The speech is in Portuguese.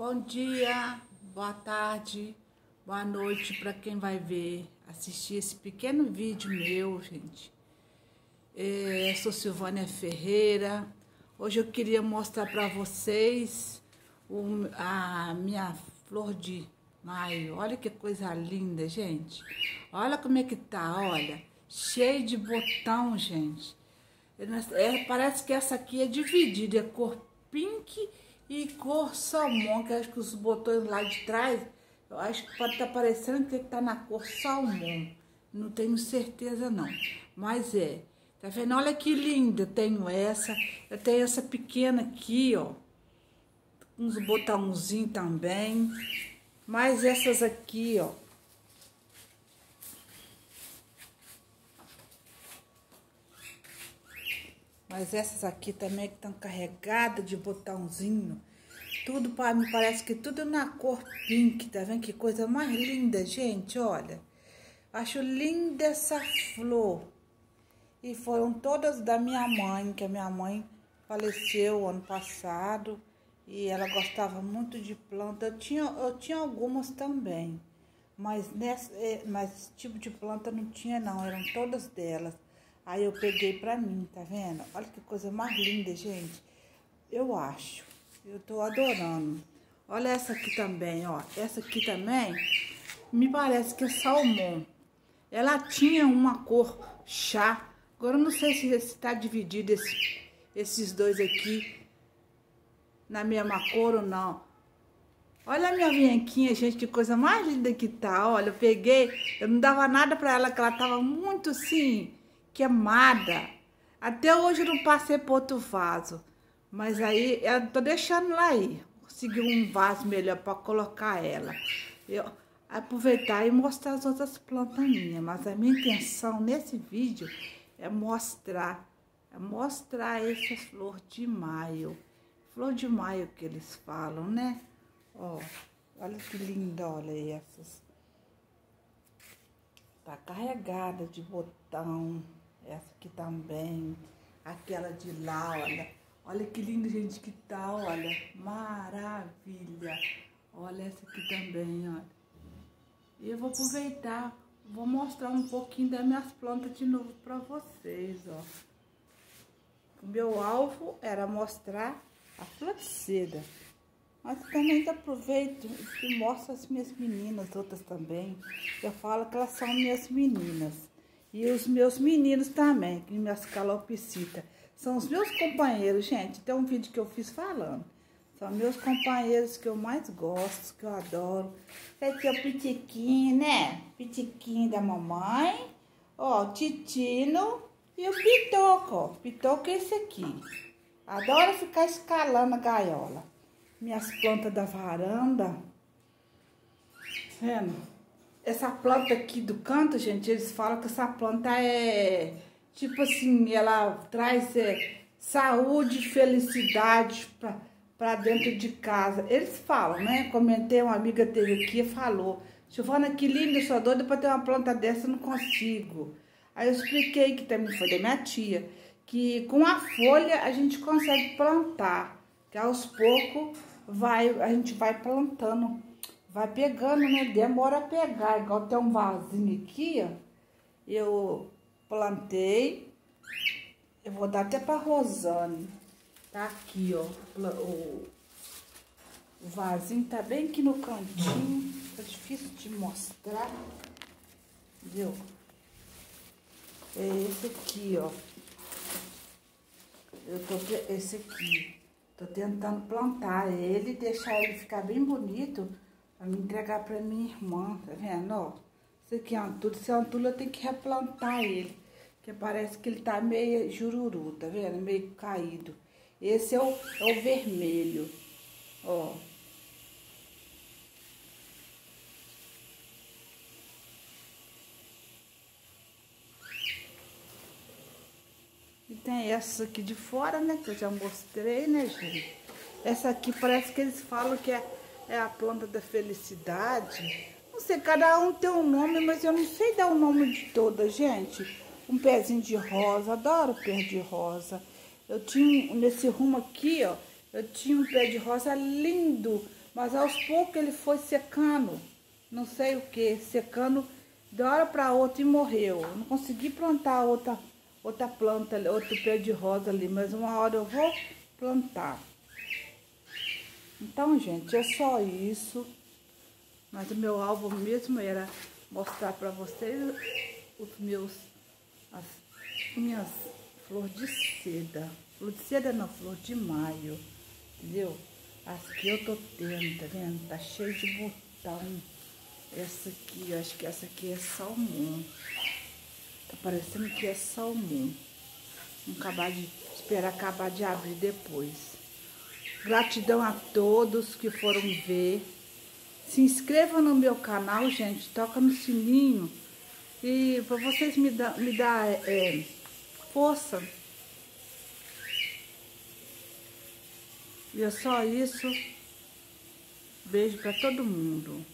Bom dia, boa tarde, boa noite para quem vai ver, assistir esse pequeno vídeo meu, gente. É, sou Silvânia Ferreira. Hoje eu queria mostrar para vocês a minha flor de maio. Olha que coisa linda, gente. Olha como é que tá, olha. Cheio de botão, gente. É, parece que essa aqui é dividida, é cor pink e cor salmão, que acho que os botões lá de trás, eu acho que pode estar tá parecendo que está na cor salmão. Não tenho certeza não, mas é. Tá vendo? Olha que linda, eu tenho essa, eu tenho essa pequena aqui, ó. Uns botãozinhos também. Mas essas aqui, ó, Mas essas aqui também que estão carregadas de botãozinho. Tudo para me parece que tudo na cor pink, tá vendo que coisa mais linda, gente, olha. Acho linda essa flor. E foram todas da minha mãe, que a minha mãe faleceu ano passado e ela gostava muito de planta. Eu tinha, eu tinha algumas também, mas nesse, eh, mas esse tipo de planta não tinha não, eram todas delas. Aí eu peguei pra mim, tá vendo? Olha que coisa mais linda, gente. Eu acho. Eu tô adorando. Olha essa aqui também, ó. Essa aqui também me parece que é salmão. Ela tinha uma cor chá. Agora eu não sei se está dividido esse, esses dois aqui na mesma cor ou não. Olha a minha vinhequinha, gente, que coisa mais linda que tá. Olha, eu peguei, eu não dava nada pra ela, que ela tava muito assim queimada. Até hoje eu não passei por outro vaso. Mas aí eu tô deixando lá aí. Consegui um vaso melhor para colocar ela. Eu aproveitar e mostrar as outras plantas minhas. Mas a minha intenção nesse vídeo é mostrar, é mostrar essa flor de maio. Flor de maio que eles falam, né? Ó, olha que linda, olha essas. Tá carregada de botão. Essa aqui também. Aquela de lá, olha. Olha que lindo, gente, que tá, olha. Maravilha. Olha essa aqui também, olha. E eu vou aproveitar, vou mostrar um pouquinho das minhas plantas de novo pra vocês, ó. O meu alvo era mostrar a flor de seda. Mas também aproveito e mostro as minhas meninas, outras também. Eu falo que elas são minhas meninas. E os meus meninos também, que minhas calopsitas. São os meus companheiros, gente. Tem um vídeo que eu fiz falando. São meus companheiros que eu mais gosto, que eu adoro. Aqui é o pitiquinho, né? Pitiquinho da mamãe. Ó, o titino e o pitoco, ó. Pitoco é esse aqui. Adoro ficar escalando a gaiola. Minhas plantas da varanda. Vendo? Essa planta aqui do canto, gente, eles falam que essa planta é, tipo assim, ela traz é, saúde, felicidade para dentro de casa. Eles falam, né? Comentei, uma amiga teve aqui e falou, Giovana, que linda, eu sou doida para ter uma planta dessa, eu não consigo. Aí eu expliquei que também foi da minha tia, que com a folha a gente consegue plantar, que aos poucos vai, a gente vai plantando vai pegando, né? Demora a pegar. Igual tem um vasinho aqui, ó. Eu plantei. Eu vou dar até pra Rosane. Tá aqui, ó. O, vasinho tá bem aqui no cantinho. Tá difícil de mostrar. Entendeu? É esse aqui, ó. Eu tô... Esse aqui. Tô tentando plantar ele, deixar ele ficar bem bonito Pra me entregar pra minha irmã, tá vendo, ó? Isso aqui é antulho. Esse antulho eu tenho que replantar ele. Que parece que ele tá meio jururu, tá vendo? Meio caído. Esse é o, é o vermelho, ó. E tem essa aqui de fora, né? Que eu já mostrei, né, gente? Essa aqui parece que eles falam que é é a planta da felicidade. Não sei, cada um tem um nome, mas eu não sei dar o nome de todas, gente. Um pezinho de rosa, adoro pé de rosa. Eu tinha, nesse rumo aqui, ó, eu tinha um pé de rosa lindo, Mas aos poucos ele foi secando, não sei o que, secando de hora para outra e morreu. não consegui plantar outra, outra planta, outro pé de rosa ali, mas uma hora eu vou plantar. Então, gente, é só isso. Mas o meu alvo mesmo era mostrar para vocês os meus, as minhas flores de seda. Flor de seda não, flor de maio, entendeu? As que eu tô tendo, tá vendo? Tá cheio de botão. Essa aqui, acho que essa aqui é salmão. Tá parecendo que é salmão. Vamos acabar de esperar acabar de abrir depois. Gratidão a todos que foram ver. Se inscreva no meu canal, gente. Toca no sininho. E para vocês me dar me dar é, força. E é só isso. Beijo para todo mundo.